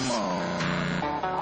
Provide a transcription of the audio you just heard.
Come on.